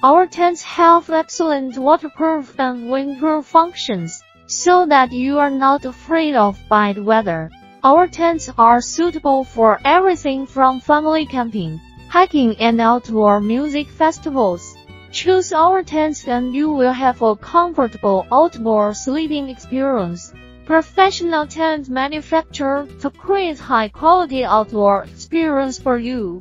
Our tents have excellent waterproof and windproof functions, so that you are not afraid of bad weather. Our tents are suitable for everything from family camping, hiking and outdoor music festivals. Choose our tents and you will have a comfortable outdoor sleeping experience. Professional tent manufacturer to create high quality outdoor experience for you.